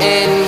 and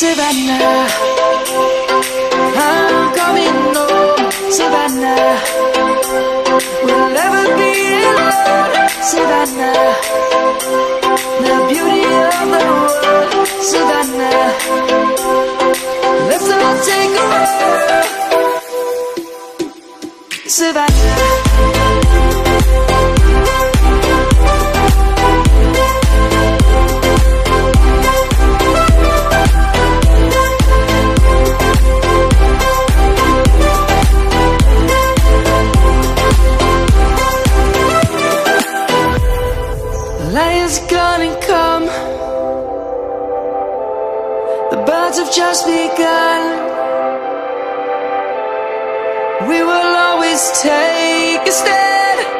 Savannah. words have just begun. We will always take a stand.